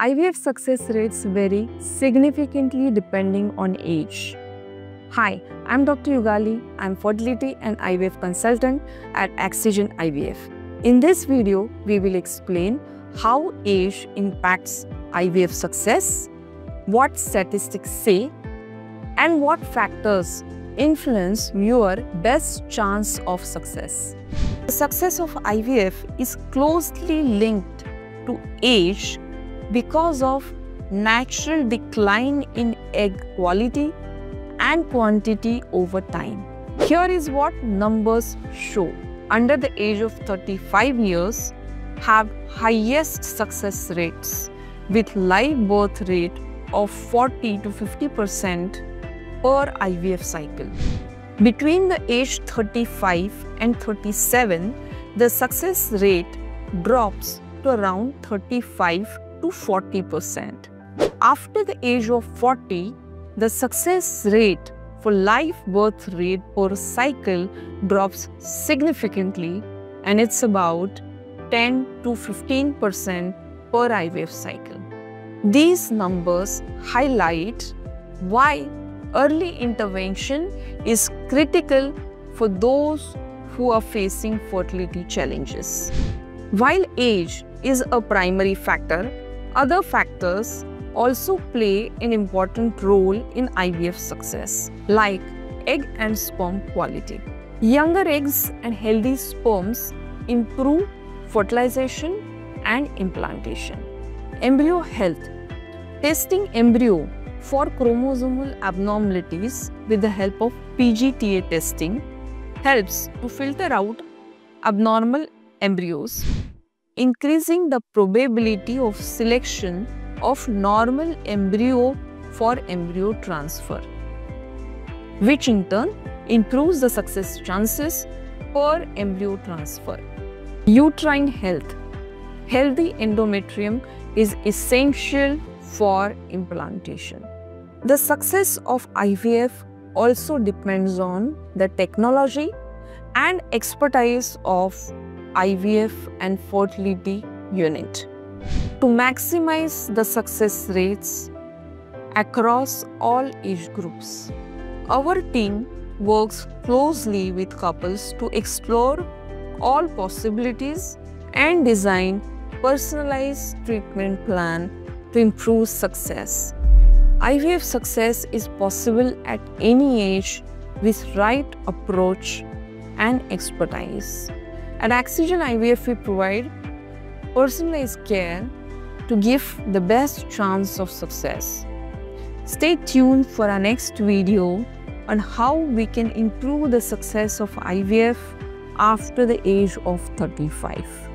IVF success rates vary significantly depending on age. Hi, I'm Dr. Yugali. I'm fertility and IVF consultant at Aksigen IVF. In this video, we will explain how age impacts IVF success, what statistics say, and what factors influence your best chance of success. The success of IVF is closely linked to age because of natural decline in egg quality and quantity over time. Here is what numbers show. Under the age of 35 years have highest success rates with live birth rate of 40 to 50% per IVF cycle. Between the age 35 and 37, the success rate drops to around 35 to 40%. After the age of 40, the success rate for live birth rate per cycle drops significantly and it's about 10 to 15% per IVF cycle. These numbers highlight why early intervention is critical for those who are facing fertility challenges. While age is a primary factor, other factors also play an important role in IVF success, like egg and sperm quality. Younger eggs and healthy sperms improve fertilization and implantation. Embryo health. Testing embryo for chromosomal abnormalities with the help of PGTA testing helps to filter out abnormal embryos, increasing the probability of selection of normal embryo for embryo transfer, which in turn improves the success chances for embryo transfer. Uterine health. Healthy endometrium is essential for implantation. The success of IVF also depends on the technology and expertise of IVF and fertility unit. To maximize the success rates across all age groups, our team works closely with couples to explore all possibilities and design personalized treatment plan to improve success. IVF success is possible at any age with right approach and expertise. At Aksigen IVF, we provide personalized care to give the best chance of success. Stay tuned for our next video on how we can improve the success of IVF after the age of 35.